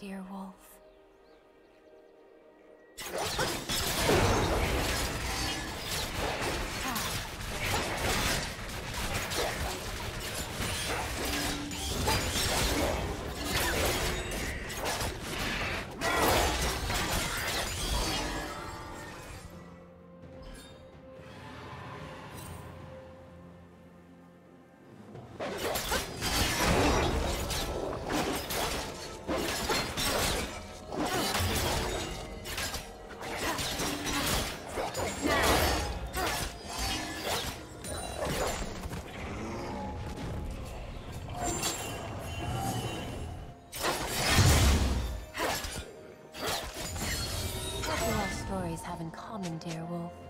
dear dear wolf?